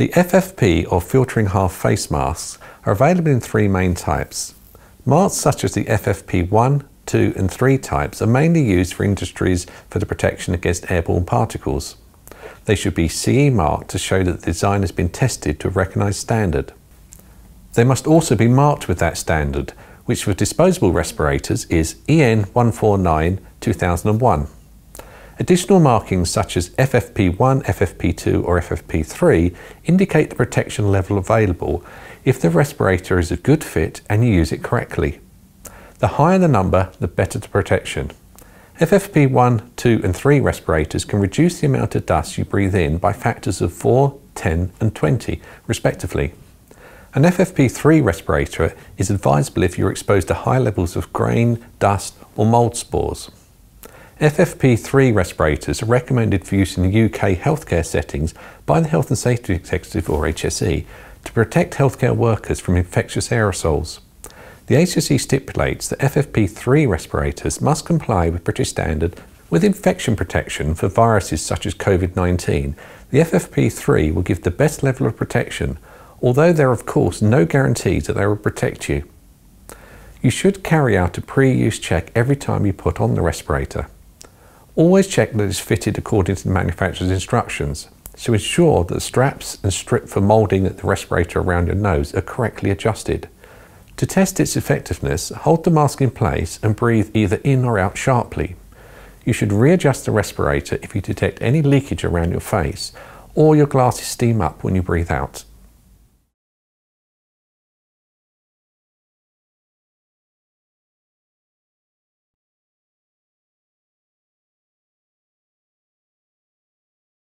The FFP or filtering half face masks are available in three main types. Masks such as the FFP1, 2 and 3 types are mainly used for industries for the protection against airborne particles. They should be CE marked to show that the design has been tested to a recognised standard. They must also be marked with that standard, which for disposable respirators is EN 149 2001. Additional markings such as FFP1, FFP2 or FFP3 indicate the protection level available if the respirator is a good fit and you use it correctly. The higher the number, the better the protection. FFP1, 2 and 3 respirators can reduce the amount of dust you breathe in by factors of 4, 10 and 20 respectively. An FFP3 respirator is advisable if you're exposed to high levels of grain, dust or mould spores. FFP3 respirators are recommended for use in UK healthcare settings by the Health and Safety Executive or HSE to protect healthcare workers from infectious aerosols. The HSE stipulates that FFP3 respirators must comply with British standard with infection protection for viruses such as COVID-19. The FFP3 will give the best level of protection, although there are of course no guarantees that they will protect you. You should carry out a pre-use check every time you put on the respirator. Always check that it is fitted according to the manufacturer's instructions, so ensure that the straps and strip for moulding the respirator around your nose are correctly adjusted. To test its effectiveness, hold the mask in place and breathe either in or out sharply. You should readjust the respirator if you detect any leakage around your face or your glasses steam up when you breathe out.